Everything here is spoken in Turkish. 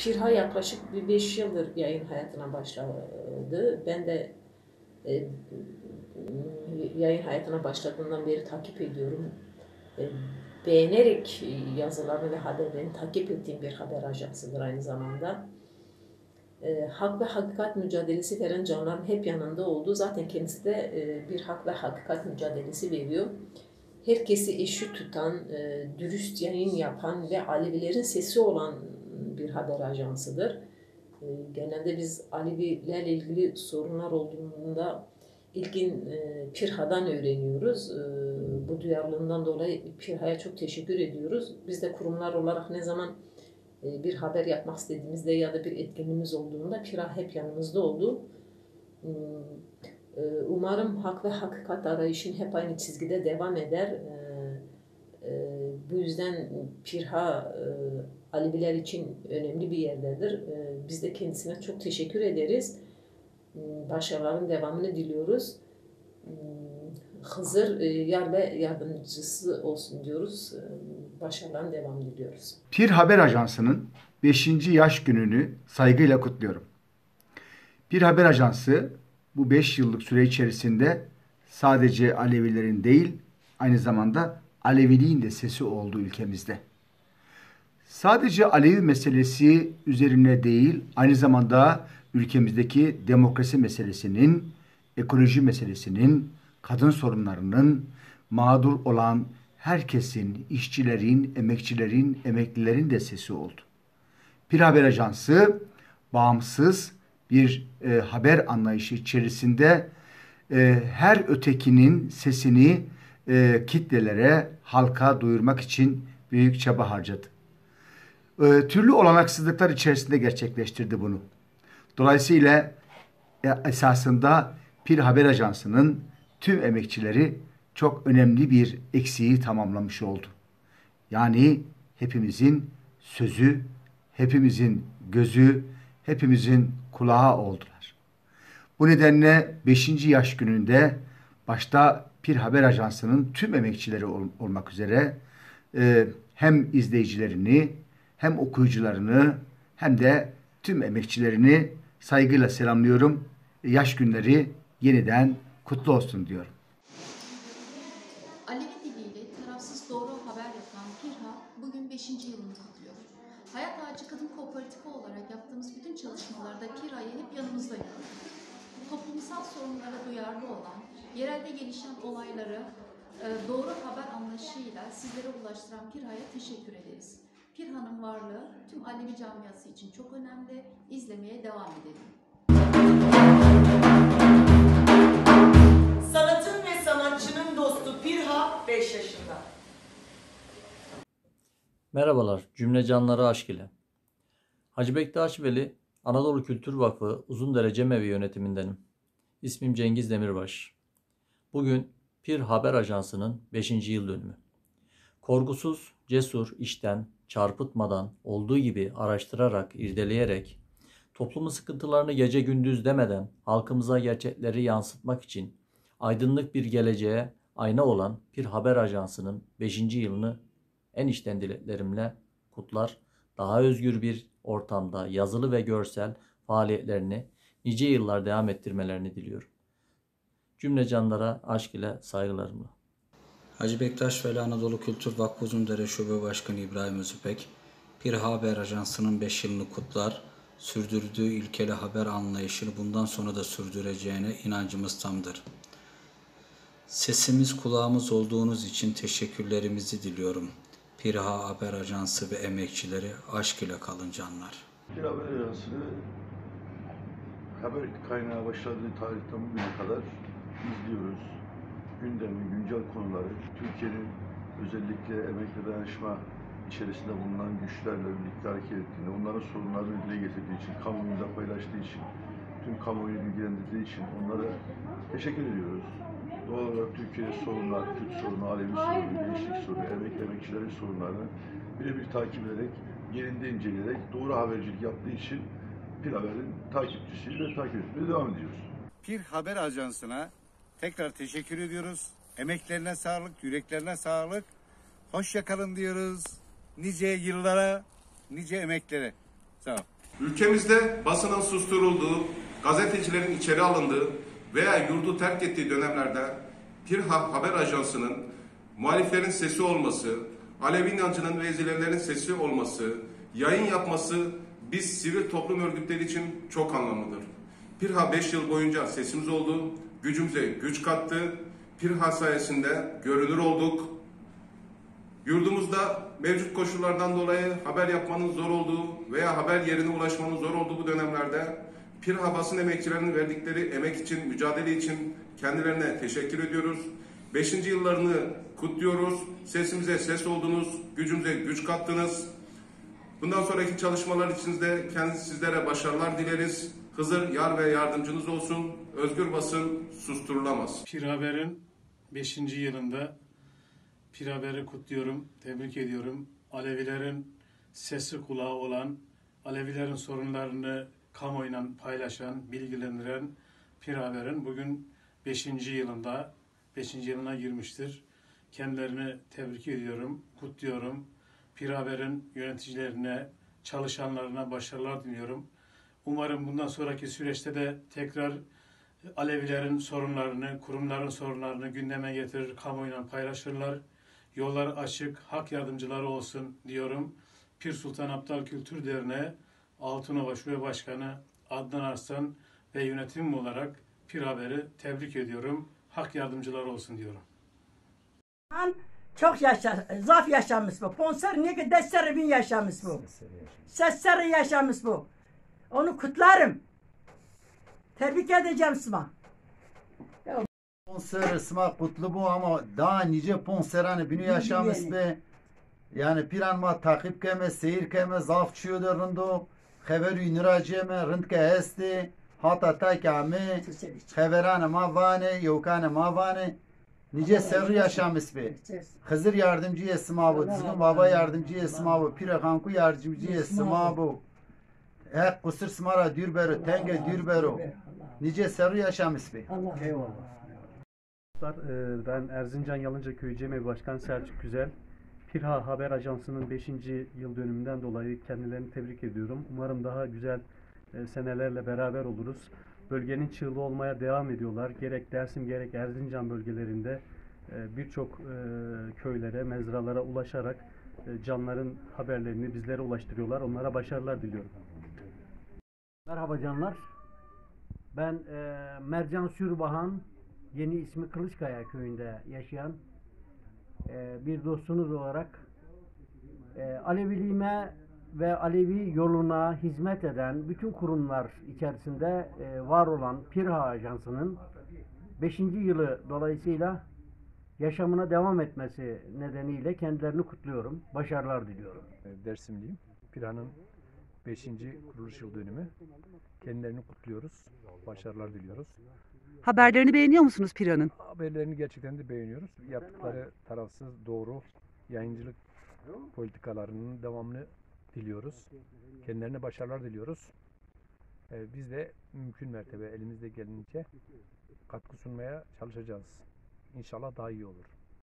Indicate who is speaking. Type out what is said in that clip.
Speaker 1: Pirha yaklaşık bir 5 yıldır yayın hayatına başladı. Ben de e, yayın hayatına başladığından beri takip ediyorum. E, beğenerek yazılarını ve haberlerini takip ettiğim bir haber ajansıdır aynı zamanda. E, hak ve hakikat mücadelesi veren canların hep yanında olduğu zaten kendisi de e, bir hak ve hakikat mücadelesi veriyor. Herkesi eşit tutan, e, dürüst yayın yapan ve Alevilerin sesi olan bir haber ajansıdır. E, genelde biz Alevilerle ilgili sorunlar olduğunda ilgin e, Pirha'dan öğreniyoruz. E, bu duyarlılığından dolayı Pirha'ya çok teşekkür ediyoruz. Biz de kurumlar olarak ne zaman e, bir haber yapmak istediğimizde ya da bir etkinliğimiz olduğunda Pirha hep yanımızda oldu. Hmm, e, umarım hak ve hakikat arayışın hep aynı çizgide devam eder. E, bu yüzden Pirha e, Aleviler için önemli bir yerdedir. E, biz de kendisine çok teşekkür ederiz. Hmm, Başarıların devamını diliyoruz. Hmm, Hızır e, yar ve yardımcısı olsun diyoruz. E, Başarıların devamını diliyoruz.
Speaker 2: Pir Haber Ajansı'nın 5. yaş gününü saygıyla kutluyorum. Pir Haber Ajansı bu 5 yıllık süre içerisinde sadece Alevilerin değil aynı zamanda Aleviliğin de sesi oldu ülkemizde. Sadece Alevi meselesi üzerine değil aynı zamanda ülkemizdeki demokrasi meselesinin, ekoloji meselesinin, kadın sorunlarının mağdur olan herkesin, işçilerin, emekçilerin, emeklilerin de sesi oldu. Bir haber ajansı bağımsız bir e, haber anlayışı içerisinde e, her ötekinin sesini e, kitlelere, halka duyurmak için büyük çaba harcadı. E, türlü olanaksızlıklar içerisinde gerçekleştirdi bunu. Dolayısıyla e, esasında Pir Haber Ajansı'nın tüm emekçileri çok önemli bir eksiği tamamlamış oldu. Yani hepimizin sözü, hepimizin gözü, hepimizin kulağı oldular. Bu nedenle 5. yaş gününde başta Pir Haber Ajansı'nın tüm emekçileri ol, olmak üzere e, hem izleyicilerini hem okuyucularını hem de tüm emekçilerini saygıyla selamlıyorum. Yaş günleri yeniden kutlu olsun diyorum.
Speaker 3: Alevi diliyle tarafsız doğru haber yapan PİRHA bugün 5. yılını kutluyor. Hayat Ağacı Kadın Kooperatifi olarak yaptığımız bütün çalışmalarda PİRHA'yı hep yanımızda gördük. Toplumsal sorunlara duyarlı olan, yerelde gelişen olayları e, doğru haber anlayışıyla sizlere ulaştıran PİRHA'ya teşekkür ederiz. PİRHA'nın varlığı tüm Alevi camiası için çok önemli. İzlemeye devam edelim.
Speaker 4: Sanatın ve sanatçının dostu Pirha 5 yaşında.
Speaker 5: Merhabalar, cümle canları aşk ile. Hacı Bektaş Veli, Anadolu Kültür Vakfı Uzundere Cemevi yönetimindenim. İsmim Cengiz Demirbaş. Bugün Pir Haber Ajansı'nın 5. yıl dönümü. Korgusuz, cesur, işten, çarpıtmadan, olduğu gibi araştırarak, irdeleyerek, toplumun sıkıntılarını gece gündüz demeden halkımıza gerçekleri yansıtmak için aydınlık bir geleceğe ayna olan Pir Haber Ajansı'nın 5. yılını en içten dileklerimle kutlar. Daha özgür bir ortamda yazılı ve görsel faaliyetlerini nice yıllar devam ettirmelerini diliyorum. Cümle canlara aşk ile saygılarımla.
Speaker 6: Hacı Bektaş Veli Anadolu Kültür Vakfı Uzundere Şube Başkanı İbrahim Özüpek, Bir Haber Ajansı'nın 5 yılını kutlar, sürdürdüğü ilkeli haber anlayışını bundan sonra da sürdüreceğine inancımız tamdır. Sesimiz kulağımız olduğunuz için teşekkürlerimizi diliyorum. Pirha Haber Ajansı ve emekçileri aşk ile kalın canlar.
Speaker 7: Bir haber ajansını haber kaynağı başladığı tarihten bugüne kadar izliyoruz. Gündemi, güncel konuları, Türkiye'nin özellikle emek ve dayanışma içerisinde bulunan güçlerle birlikte hareket ettiğini, onların sorunlarını dile getirdiği için, kamuoyunda paylaştığı için, tüm kamuoyunu bilgilendirdiği için onlara teşekkür ediyoruz. Doğal olarak Türkiye'de sorunlar, Kürt sorunu, Alevi sorunu, gençlik sorunu, emek emekçilerin sorunlarını birebir takip ederek, yerinde inceleyerek doğru habercilik yaptığı için Pir Haber'in takipçisi ve takip etmeye devam ediyoruz.
Speaker 8: Pir Haber Ajansı'na tekrar teşekkür ediyoruz. Emeklerine sağlık, yüreklerine sağlık. Hoşça kalın diyoruz. Nice yıllara, nice emeklere. Sağ ol.
Speaker 9: Ülkemizde basının susturulduğu, gazetecilerin içeri alındığı veya yurdu terk ettiği dönemlerde Pirha Haber Ajansı'nın muhaliflerin sesi olması, Alevi inancının ve ezilenlerin sesi olması, yayın yapması biz sivil toplum örgütleri için çok anlamlıdır. Pirha 5 yıl boyunca sesimiz oldu, gücümüze güç kattı. Pirha sayesinde görünür olduk, Yurdumuzda mevcut koşullardan dolayı haber yapmanın zor olduğu veya haber yerine ulaşmanın zor olduğu bu dönemlerde Pirha basın emekçilerinin verdikleri emek için, mücadele için kendilerine teşekkür ediyoruz. Beşinci yıllarını kutluyoruz. Sesimize ses oldunuz, gücümüze güç kattınız. Bundan sonraki çalışmalar için de kendi sizlere başarılar dileriz. Hızır yar ve yardımcınız olsun. Özgür basın susturulamaz.
Speaker 10: Pir Haber'in 5. yılında Pir Haber'i kutluyorum, tebrik ediyorum. Alevilerin sesi kulağı olan, Alevilerin sorunlarını kamuoyuyla paylaşan, bilgilendiren Pir Haber'in bugün 5. yılında, 5. yılına girmiştir. Kendilerini tebrik ediyorum, kutluyorum. Pir Haber'in yöneticilerine, çalışanlarına başarılar diliyorum. Umarım bundan sonraki süreçte de tekrar Alevilerin sorunlarını, kurumların sorunlarını gündeme getirir, kamuoyuyla paylaşırlar. Yolları açık, hak yardımcıları olsun diyorum. Pir Sultan Abdal Kültür Derneği Altınova Şube Başkanı Adnan Arslan ve yönetimim olarak Pir Haber'i tebrik ediyorum. Hak yardımcıları olsun diyorum.
Speaker 11: Çok yaşa, zaf yaşamış bu. Konser ne ki destere bin yaşamış bu. Sesleri yaşamış bu. Onu kutlarım. Tebrik edeceğim Sıma.
Speaker 12: Ponser isma kutlu bu ama daha nice ponseranı bini yaşamış be. Yani piran ma takip keme, seyir keme, zaf çiyo da rındo. Xeverü niraceme, rınd ke esti. Hata tay kame, xeveran ma vane, yokan ma vane. Nice serri yaşamış be. Hızır yardımcı esma bu, Dizgin baba yardımcı esma bu, Pire Hanku yardımcı esma bu. Hep kusur smara dürbero, tenge dürbero. Nice serri yaşamış be. Eyvallah.
Speaker 10: Ben Erzincan Yalınca Köyü Cemevi Başkan Selçuk Güzel. Pirha Haber Ajansı'nın 5. yıl dönümünden dolayı kendilerini tebrik ediyorum. Umarım daha güzel e, senelerle beraber oluruz. Bölgenin çığlığı olmaya devam ediyorlar. Gerek Dersim gerek Erzincan bölgelerinde e, birçok e, köylere, mezralara ulaşarak e, canların haberlerini bizlere ulaştırıyorlar. Onlara başarılar diliyorum.
Speaker 13: Merhaba canlar. Ben e, Mercan Sürbahan, yeni ismi Kılıçkaya köyünde yaşayan e, bir dostunuz olarak e, Aleviliğime ve Alevi yoluna hizmet eden bütün kurumlar içerisinde e, var olan Pirha Ajansı'nın 5. yılı dolayısıyla yaşamına devam etmesi nedeniyle kendilerini kutluyorum. Başarılar diliyorum.
Speaker 14: Dersimliyim. Pira'nın 5. kuruluş yıl dönümü. Kendilerini kutluyoruz. Başarılar diliyoruz.
Speaker 15: Haberlerini beğeniyor musunuz Pira'nın?
Speaker 14: Haberlerini gerçekten de beğeniyoruz. Yaptıkları tarafsız, doğru yayıncılık politikalarının devamını diliyoruz. Kendilerine başarılar diliyoruz. Ee, biz de mümkün mertebe elimizde gelince katkı sunmaya çalışacağız. İnşallah daha iyi olur.